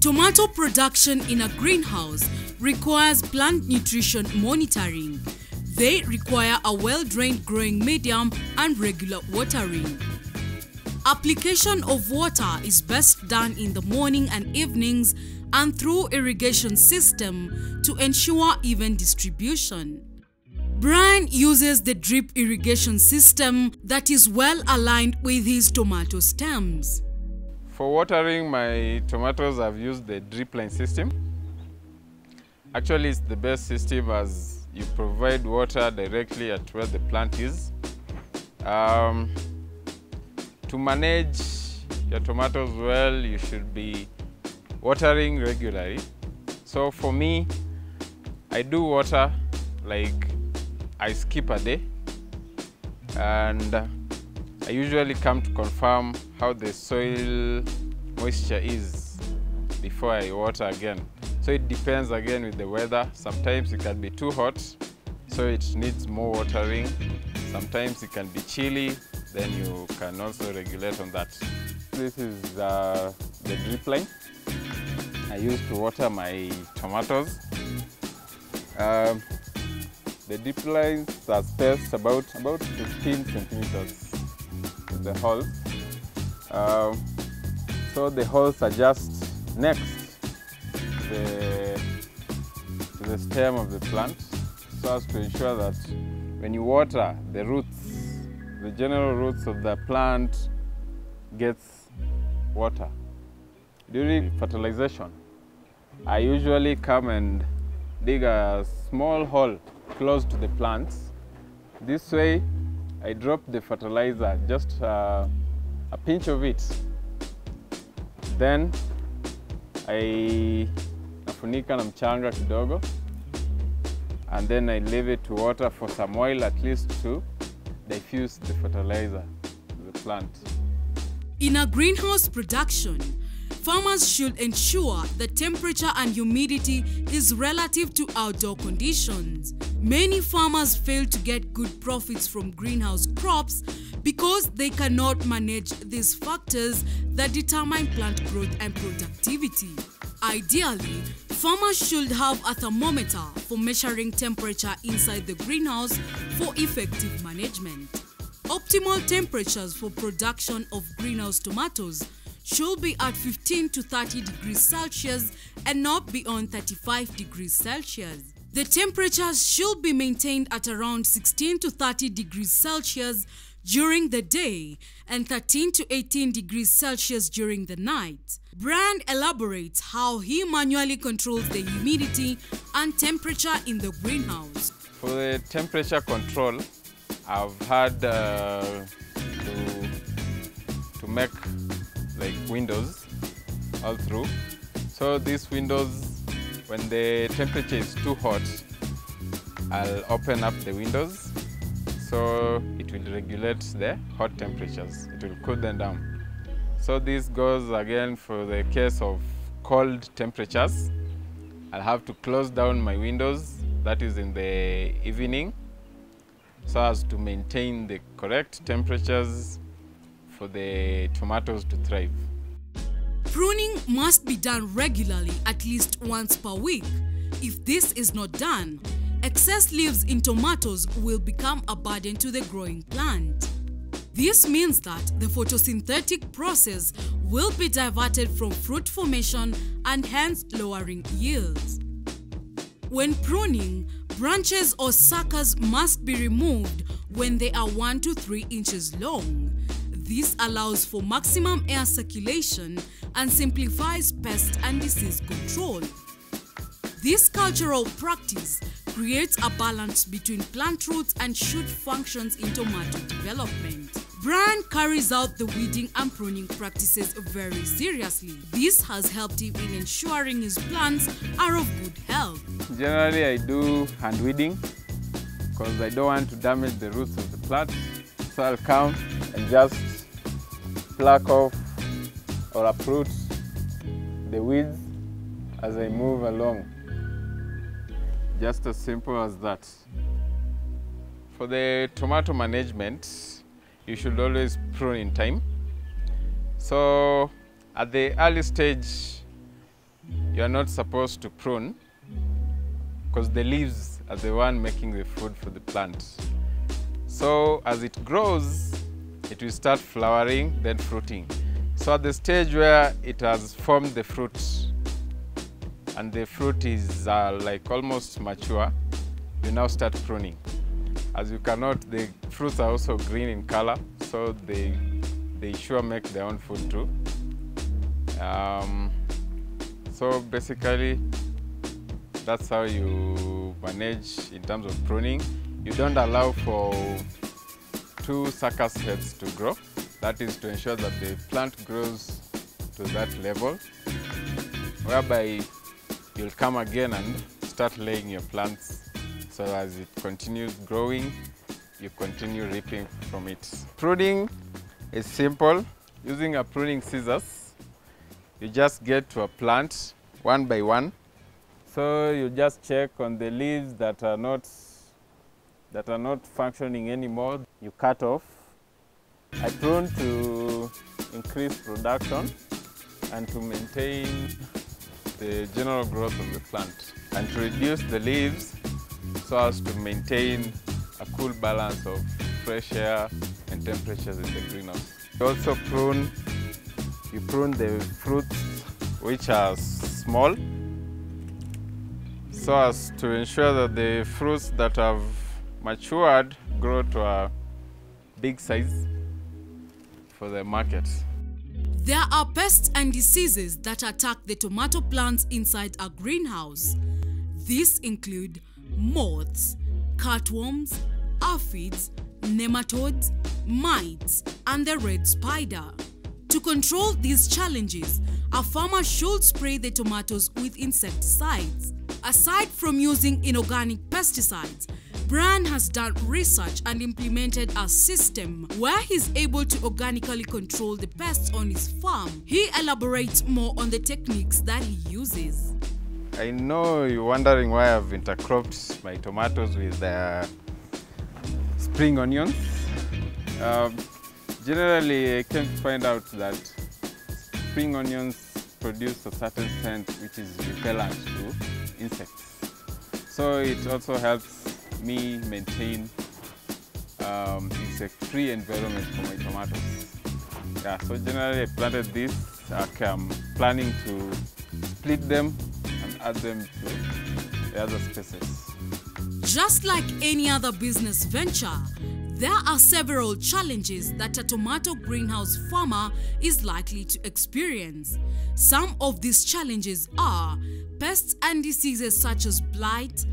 Tomato production in a greenhouse requires plant nutrition monitoring. They require a well-drained growing medium and regular watering. Application of water is best done in the morning and evenings and through irrigation system to ensure even distribution. Brian uses the drip irrigation system that is well aligned with his tomato stems. For watering my tomatoes, I've used the drip line system. Actually, it's the best system as you provide water directly at where the plant is. Um, to manage your tomatoes well, you should be watering regularly. So for me, I do water like I skip a day and I usually come to confirm how the soil moisture is before I water again. So it depends again with the weather. Sometimes it can be too hot, so it needs more watering. Sometimes it can be chilly, then you can also regulate on that. This is uh, the drip line I use to water my tomatoes. Um, the drip lines are spaced about, about 15 centimeters the holes. Um, so the holes are just next the, to the stem of the plant so as to ensure that when you water the roots, the general roots of the plant gets water. During fertilization, I usually come and dig a small hole close to the plants. This way, I drop the fertilizer, just uh, a pinch of it. Then I nafunika na mchanga kidogo and then I leave it to water for some while at least to diffuse the fertilizer to the plant. In a greenhouse production, farmers should ensure the temperature and humidity is relative to outdoor conditions. Many farmers fail to get good profits from greenhouse crops because they cannot manage these factors that determine plant growth and productivity. Ideally, farmers should have a thermometer for measuring temperature inside the greenhouse for effective management. Optimal temperatures for production of greenhouse tomatoes should be at 15 to 30 degrees Celsius and not beyond 35 degrees Celsius. The temperatures should be maintained at around 16 to 30 degrees Celsius during the day and 13 to 18 degrees Celsius during the night. Brian elaborates how he manually controls the humidity and temperature in the greenhouse. For the temperature control, I've had uh, to, to make like windows all through. So these windows, when the temperature is too hot, I'll open up the windows so it will regulate the hot temperatures. It will cool them down. So this goes again for the case of cold temperatures. I'll have to close down my windows, that is in the evening, so as to maintain the correct temperatures for the tomatoes to thrive. Pruning must be done regularly at least once per week. If this is not done, excess leaves in tomatoes will become a burden to the growing plant. This means that the photosynthetic process will be diverted from fruit formation and hence lowering yields. When pruning, branches or suckers must be removed when they are 1 to 3 inches long. This allows for maximum air circulation and simplifies pest and disease control. This cultural practice creates a balance between plant roots and shoot functions in tomato development. Brian carries out the weeding and pruning practices very seriously. This has helped him in ensuring his plants are of good health. Generally, I do hand weeding because I don't want to damage the roots of the plant. So I'll come and just pluck off or uproot the weeds as I move along. Just as simple as that. For the tomato management, you should always prune in time. So at the early stage, you are not supposed to prune because the leaves are the one making the food for the plant. So as it grows, it will start flowering, then fruiting. So at the stage where it has formed the fruit and the fruit is uh, like almost mature, you now start pruning. As you cannot, the fruits are also green in color, so they, they sure make their own food too. Um, so basically, that's how you manage in terms of pruning. You don't allow for two sucker heads to grow. That is to ensure that the plant grows to that level, whereby you'll come again and start laying your plants so as it continues growing, you continue reaping from it. Pruning is simple. Using a pruning scissors, you just get to a plant one by one. So you just check on the leaves that are not that are not functioning anymore. You cut off. I prune to increase production and to maintain the general growth of the plant and to reduce the leaves so as to maintain a cool balance of fresh air and temperatures in the greenhouse. You also prune, you prune the fruits which are small so as to ensure that the fruits that have matured grow to a big size for the market. There are pests and diseases that attack the tomato plants inside a greenhouse. These include moths, cutworms, aphids, nematodes, mites, and the red spider. To control these challenges, a farmer should spray the tomatoes with insecticides. Aside from using inorganic pesticides, Brian has done research and implemented a system where he's able to organically control the pests on his farm. He elaborates more on the techniques that he uses. I know you're wondering why I've intercropped my tomatoes with uh, spring onions. Um, generally, I came to find out that spring onions produce a certain scent which is repellent to insects. So it also helps me maintain um, insect-free environment for my tomatoes. Yeah, so generally I planted this. Okay, I'm planning to split them and add them to the other species. Just like any other business venture, there are several challenges that a tomato greenhouse farmer is likely to experience. Some of these challenges are pests and diseases such as blight,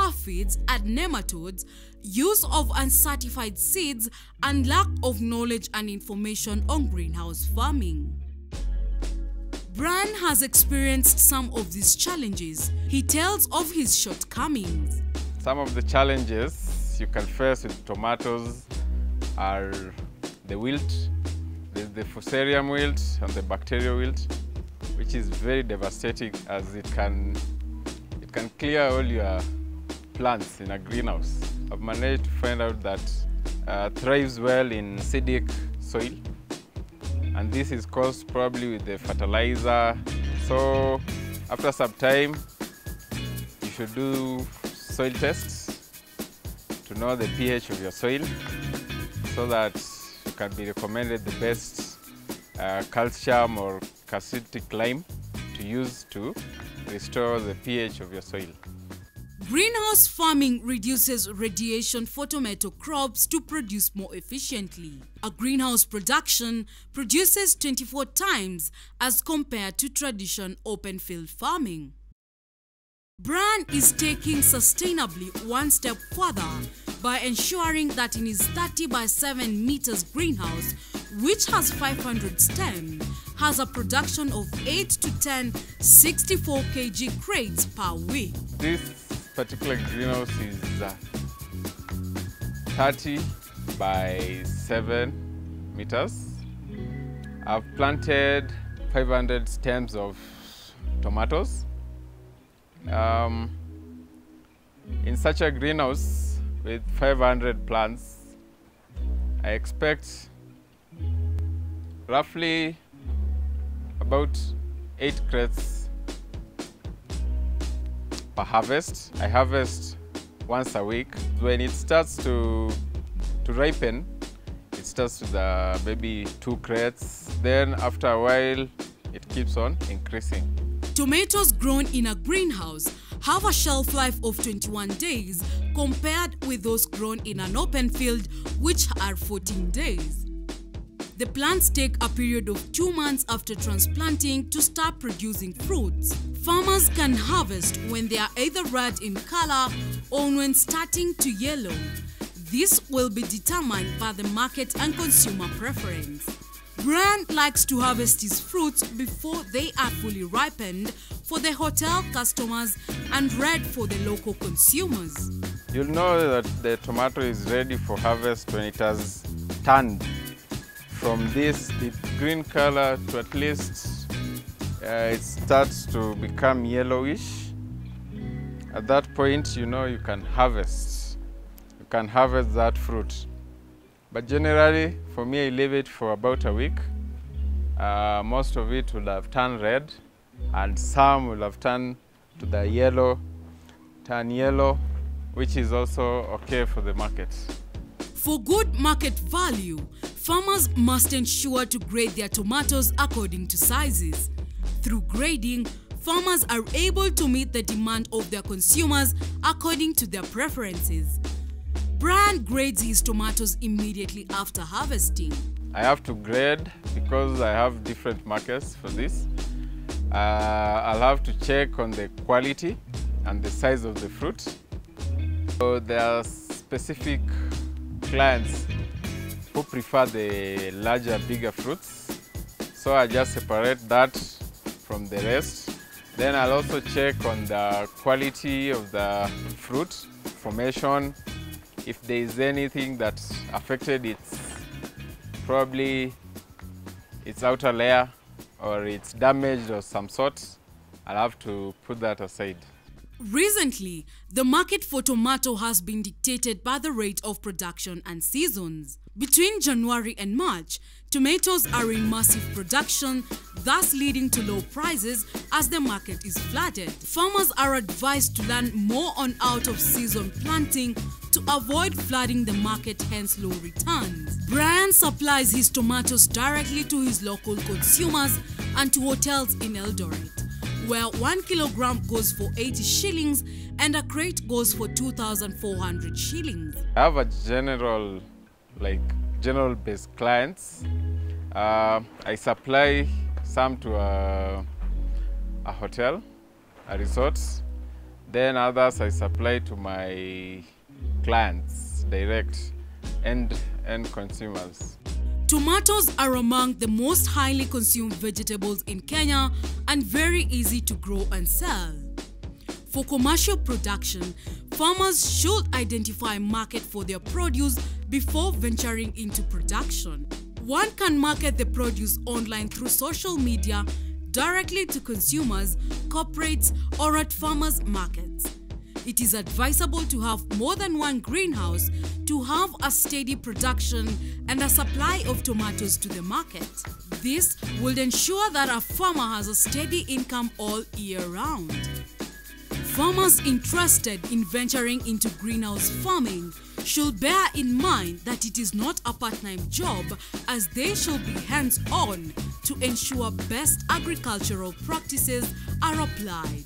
aphids and nematodes, use of uncertified seeds, and lack of knowledge and information on greenhouse farming. Brian has experienced some of these challenges. He tells of his shortcomings. Some of the challenges you can face with tomatoes are the wilt, there's the fusarium wilt and the bacterial wilt, which is very devastating as it can, it can clear all your plants in a greenhouse. I've managed to find out that uh, thrives well in acidic soil and this is caused probably with the fertilizer. So after some time, you should do soil tests to know the pH of your soil so that you can be recommended the best uh, calcium or calcitic lime to use to restore the pH of your soil. Greenhouse farming reduces radiation for tomato crops to produce more efficiently. A greenhouse production produces 24 times as compared to traditional open field farming. Brian is taking sustainably one step further by ensuring that in his 30 by 7 meters greenhouse, which has 500 stems, has a production of 8 to 10 64 kg crates per week. This particular greenhouse is uh, 30 by 7 meters. I've planted 500 stems of tomatoes. Um, in such a greenhouse with 500 plants, I expect roughly about 8 crates harvest. I harvest once a week. When it starts to, to ripen, it starts with uh, maybe two crates. Then after a while, it keeps on increasing. Tomatoes grown in a greenhouse have a shelf life of 21 days compared with those grown in an open field which are 14 days. The plants take a period of two months after transplanting to start producing fruits. Farmers can harvest when they are either red in color or when starting to yellow. This will be determined by the market and consumer preference. Brian likes to harvest his fruits before they are fully ripened for the hotel customers and red for the local consumers. You'll know that the tomato is ready for harvest when it has turned from this green color to at least uh, it starts to become yellowish. At that point, you know you can harvest. You can harvest that fruit. But generally, for me, I leave it for about a week. Uh, most of it will have turned red, and some will have turned to the yellow, turn yellow, which is also okay for the market. For good market value, farmers must ensure to grade their tomatoes according to sizes. Through grading, farmers are able to meet the demand of their consumers according to their preferences. Brian grades his tomatoes immediately after harvesting. I have to grade because I have different markets for this. Uh, I'll have to check on the quality and the size of the fruit. So there are specific clients prefer the larger, bigger fruits. So I just separate that from the rest. Then I'll also check on the quality of the fruit, formation, if there is anything that affected its probably its outer layer or it's damaged or some sort, I'll have to put that aside. Recently, the market for tomato has been dictated by the rate of production and seasons. Between January and March, tomatoes are in massive production, thus leading to low prices as the market is flooded. Farmers are advised to learn more on out-of-season planting to avoid flooding the market, hence low returns. Brian supplies his tomatoes directly to his local consumers and to hotels in Eldoret where 1 kilogram goes for 80 shillings and a crate goes for 2,400 shillings. I have a general, like general based clients. Uh, I supply some to a, a hotel, a resort. Then others I supply to my clients direct and end consumers. Tomatoes are among the most highly consumed vegetables in Kenya and very easy to grow and sell. For commercial production, farmers should identify market for their produce before venturing into production. One can market the produce online through social media, directly to consumers, corporates, or at farmers' markets. It is advisable to have more than one greenhouse to have a steady production and a supply of tomatoes to the market. This will ensure that a farmer has a steady income all year round. Farmers interested in venturing into greenhouse farming should bear in mind that it is not a part-time job as they should be hands-on to ensure best agricultural practices are applied.